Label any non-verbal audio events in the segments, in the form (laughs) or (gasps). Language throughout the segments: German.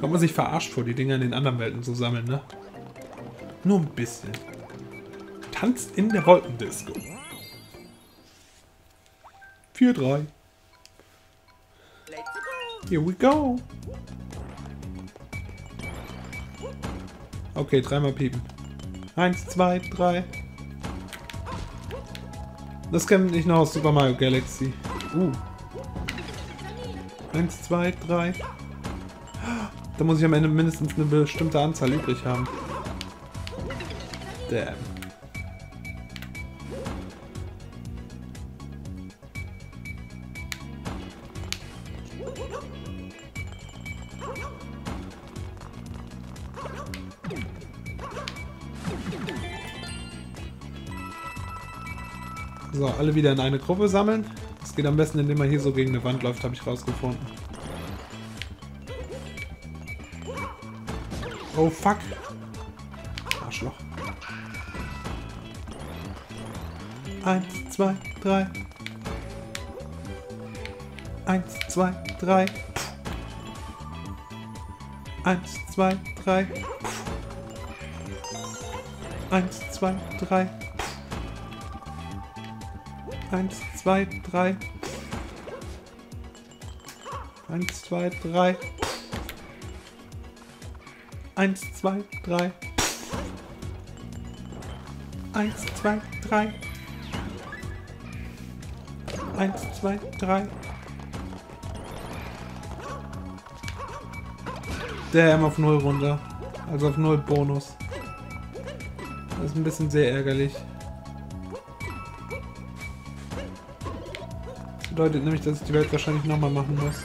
Kommt man sich verarscht vor, die Dinger in den anderen Welten zu sammeln, ne? Nur ein bisschen. Tanzt in der Wolkendisco. 4-3. Here we go. Okay, dreimal piepen. Eins, zwei, drei. Das kenne ich noch aus Super Mario Galaxy. Uh. Eins, zwei, drei. Da muss ich am Ende mindestens eine bestimmte Anzahl übrig haben. Damn. So, alle wieder in eine Gruppe sammeln. Das geht am besten, indem man hier so gegen eine Wand läuft, habe ich rausgefunden. Oh fuck. Arschloch. Eins, zwei, drei. Eins, zwei, drei. Eins, zwei, drei. Eins, zwei, drei. Eins, zwei, drei. Eins, zwei, drei. Eins, zwei, drei. Eins, zwei, drei. Eins, zwei, drei. Damn, auf null runter. Also auf null Bonus. Das ist ein bisschen sehr ärgerlich. Das bedeutet nämlich, dass ich die Welt wahrscheinlich nochmal machen muss.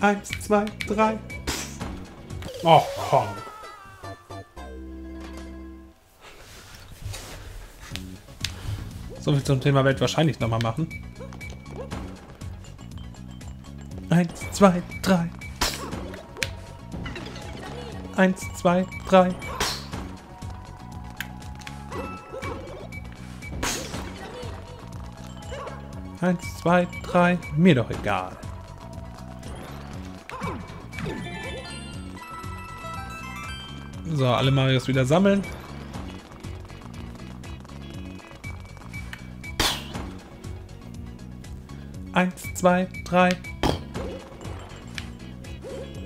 Eins, zwei, drei. Oh, komm. So viel zum Thema Welt wahrscheinlich nochmal machen. Eins, zwei, drei. Eins, zwei, drei. Eins, zwei, drei. Mir doch egal. So, alle Marios wieder sammeln. Eins, zwei, drei.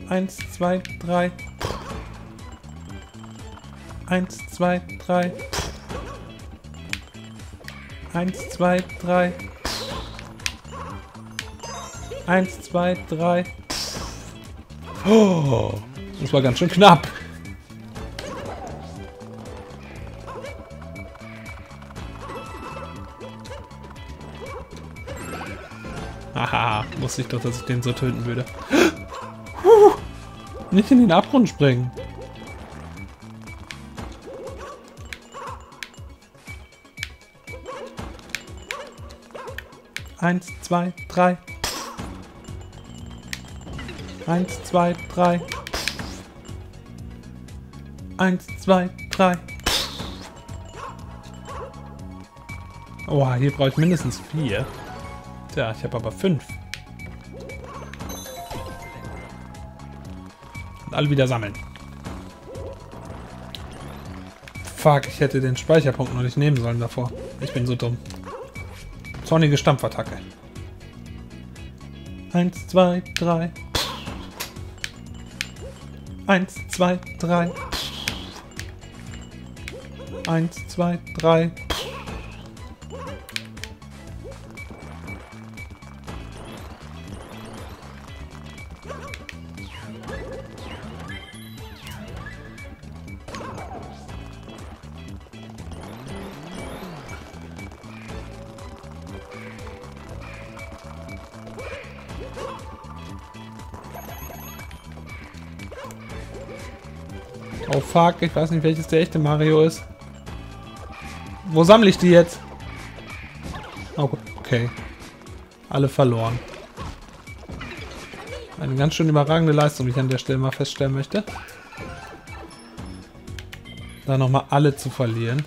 Eins, zwei, drei. Eins, zwei, drei. Eins, zwei, drei. Eins, zwei, drei. Oh, das war ganz schön knapp. Wusste ich doch, dass ich den so töten würde. Puh, (gasps) nicht in den Abgrund springen. Eins, zwei, drei. Eins, zwei, drei. Eins, zwei, drei. Oha, hier brauche ich mindestens vier. Tja, ich habe aber fünf. Alle wieder sammeln. Fuck, ich hätte den Speicherpunkt noch nicht nehmen sollen davor. Ich bin so dumm. Zornige Stampfattacke. Eins, zwei, drei. Eins, zwei, drei. Eins, zwei, drei. Oh fuck, ich weiß nicht, welches der echte Mario ist. Wo sammle ich die jetzt? Oh, okay. Alle verloren. Eine ganz schön überragende Leistung, die ich an der Stelle mal feststellen möchte. Da nochmal alle zu verlieren.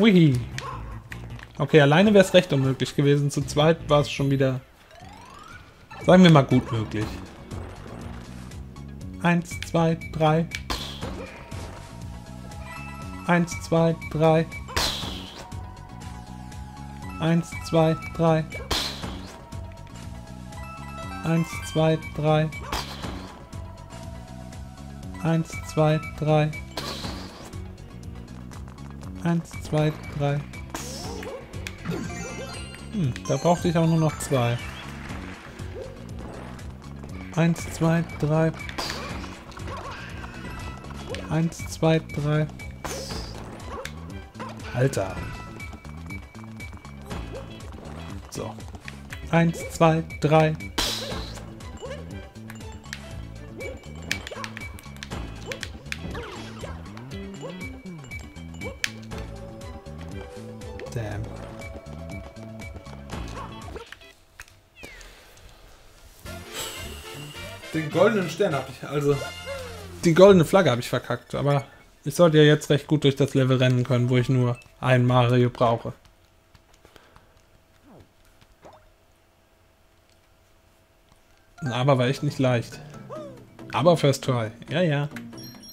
Hui. Okay, alleine wäre es recht unmöglich gewesen. Zu zweit war es schon wieder, sagen wir mal, gut möglich. Eins, zwei, drei. Eins, zwei, drei. Eins, zwei, drei. Eins, zwei, drei. Eins, zwei, drei. Eins, zwei, drei. Hm, da brauchte ich auch nur noch zwei. Eins, zwei, drei. Eins, zwei, drei. Alter. So. Eins, zwei, drei. Den goldenen Stern habe ich, also die goldene Flagge habe ich verkackt, aber ich sollte ja jetzt recht gut durch das Level rennen können, wo ich nur ein Mario brauche. Aber war echt nicht leicht. Aber First Try. Ja, ja.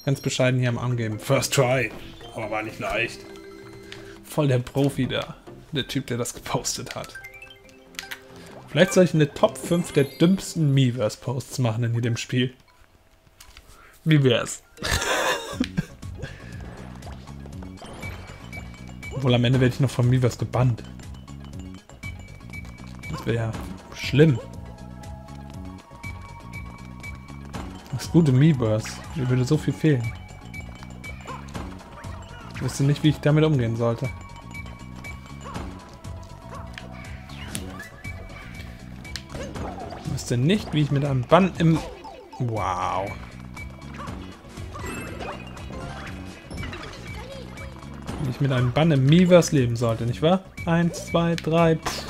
Ganz bescheiden hier am Arm geben. First Try. Aber war nicht leicht. Voll der Profi da. Der Typ, der das gepostet hat. Vielleicht soll ich eine Top 5 der dümmsten Miiverse-Posts machen in jedem Spiel. Wie wär's? (laughs) Obwohl am Ende werde ich noch von Miiverse gebannt. Das wäre ja schlimm. Das gute Miiverse. Mir würde so viel fehlen. Ich wüsste nicht, wie ich damit umgehen sollte. Wüsste nicht, wie ich mit einem Bann im... Wow. Wie ich mit einem Bann im Miiverse leben sollte, nicht wahr? Eins, zwei, drei. Pff.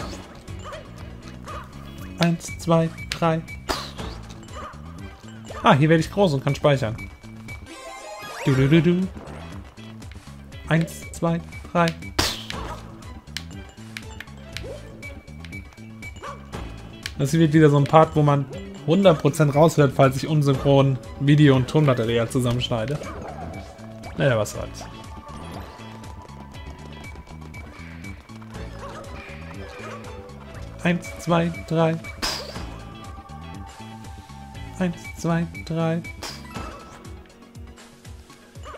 Eins, zwei, drei. Ah, hier werde ich groß und kann speichern. Du, du, du, du. Eins, zwei, drei. Das wird wieder so ein Part, wo man 100% raushört, falls ich unsynchron Video- und Tonmaterial zusammenschneide. Naja, was soll's. Eins, zwei, drei. Eins, zwei, drei.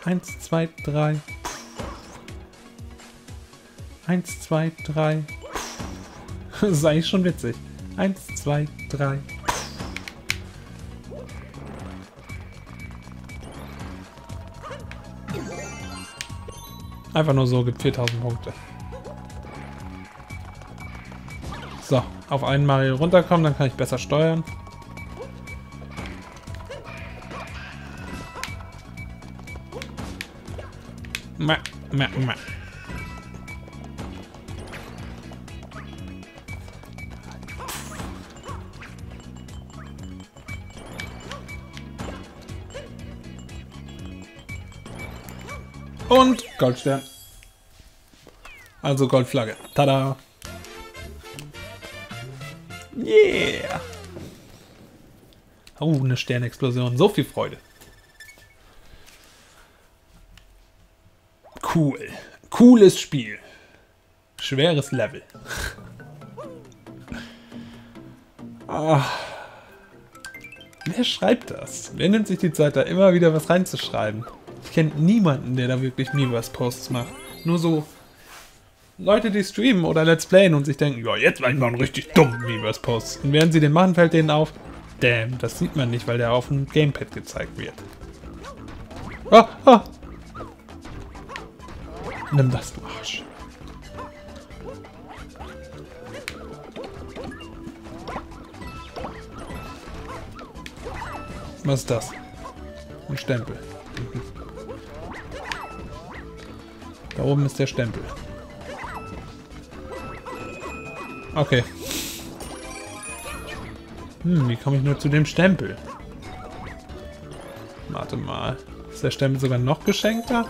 Eins, zwei, drei. Eins, zwei, drei. (laughs) Das ist eigentlich schon witzig. Eins, zwei, drei. Einfach nur so, gibt 4000 Punkte. So, auf einmal runterkommen, dann kann ich besser steuern. Mäh, mäh, mäh. Und Goldstern. Also Goldflagge. Tada! Yeah! Oh, eine Sternexplosion. So viel Freude. Cool. Cooles Spiel. Schweres Level. (laughs) ah. Wer schreibt das? Wer nimmt sich die Zeit, da immer wieder was reinzuschreiben? Ich kenne niemanden, der da wirklich Miiverse-Posts macht. Nur so Leute, die streamen oder Let's Playen und sich denken, ja, jetzt mache ich mal einen richtig dummen Miiverse-Post. Und während sie den machen, fällt denen auf, damn, das sieht man nicht, weil der auf dem Gamepad gezeigt wird. Ah, ah. Nimm das, du Arsch. Was ist das? Ein Stempel. Mhm. Da oben ist der Stempel. Okay. Hm, wie komme ich nur zu dem Stempel? Warte mal. Ist der Stempel sogar noch geschenkter?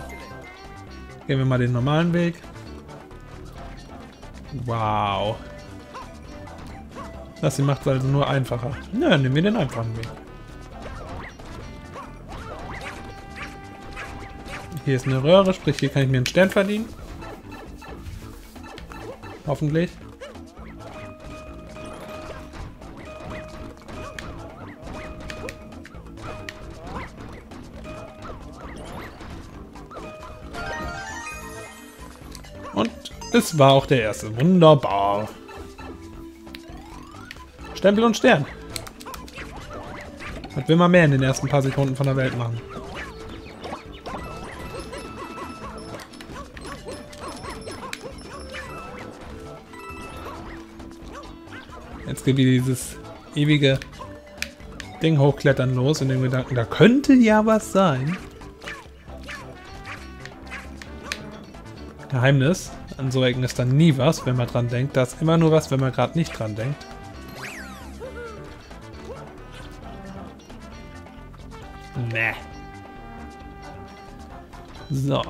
Gehen wir mal den normalen Weg. Wow. Das hier macht es also nur einfacher. Na, nimm mir den einfachen Weg. Hier ist eine Röhre, sprich hier kann ich mir einen Stern verdienen. Hoffentlich. Und es war auch der erste. Wunderbar. Stempel und Stern. Was will man mehr in den ersten paar Sekunden von der Welt machen? Jetzt geht wieder dieses ewige Ding hochklettern los in dem Gedanken, da könnte ja was sein. Geheimnis. An so Ecken ist dann nie was, wenn man dran denkt. Da ist immer nur was, wenn man gerade nicht dran denkt. Nee. So.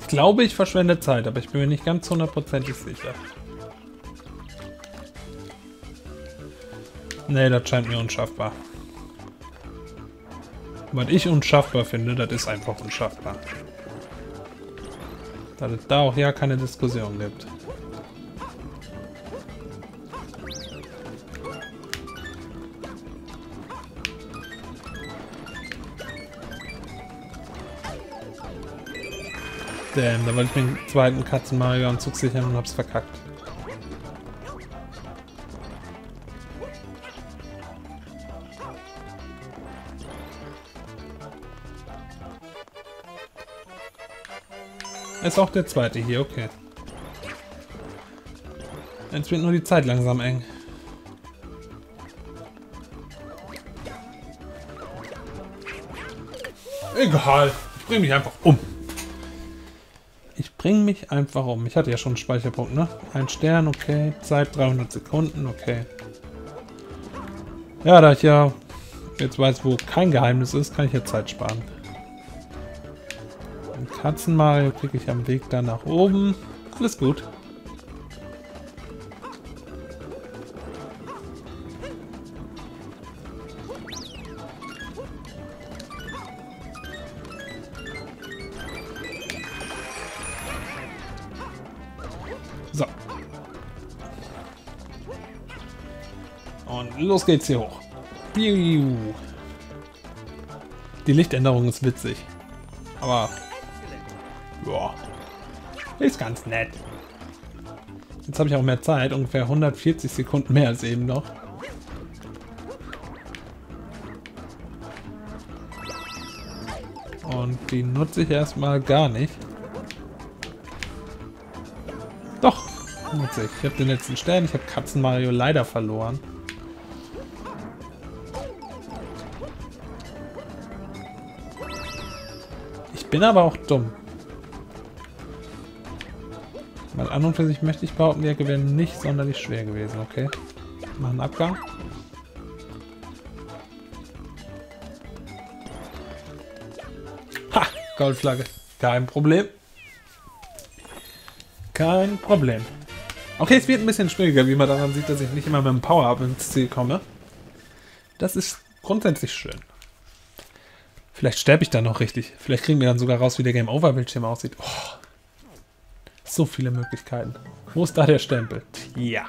Ich glaube, ich verschwende Zeit, aber ich bin mir nicht ganz hundertprozentig sicher. Nee, das scheint mir unschaffbar. Was ich unschaffbar finde, das ist einfach unschaffbar. Dass es da auch ja keine Diskussion gibt. Damn, da wollte ich mir den zweiten Katzen-Mario-Anzug sichern und hab's verkackt. Ist auch der zweite hier, okay. Jetzt wird nur die Zeit langsam eng. Egal, ich bring mich einfach um. Ich bringe mich einfach um. Ich hatte ja schon einen Speicherpunkt, ne? Ein Stern, okay. Zeit 300 Sekunden, okay. Ja, da ich ja jetzt weiß, wo kein Geheimnis ist, kann ich jetzt Zeit sparen. Ein Katzenmario kriege ich am Weg da nach oben. Alles gut. Los geht's hier hoch. Die Lichtänderung ist witzig. Aber... Ja. Ist ganz nett. Jetzt habe ich auch mehr Zeit. Ungefähr 140 Sekunden mehr als eben noch. Und die nutze ich erstmal gar nicht. Doch, nutze ich. Ich habe den letzten Stern. Ich habe Katzen Mario leider verloren. Bin aber auch dumm. Weil an und für sich möchte ich behaupten, Ecke wäre nicht sonderlich schwer gewesen, okay? Machen Abgang. Ha! Goldflagge. Kein Problem. Kein Problem. Okay, es wird ein bisschen schwieriger, wie man daran sieht, dass ich nicht immer mit dem Power-Up ins Ziel komme. Das ist grundsätzlich schön. Vielleicht sterbe ich dann noch richtig. Vielleicht kriegen wir dann sogar raus, wie der Game Over Bildschirm aussieht. Oh, so viele Möglichkeiten. Wo ist da der Stempel? Ja.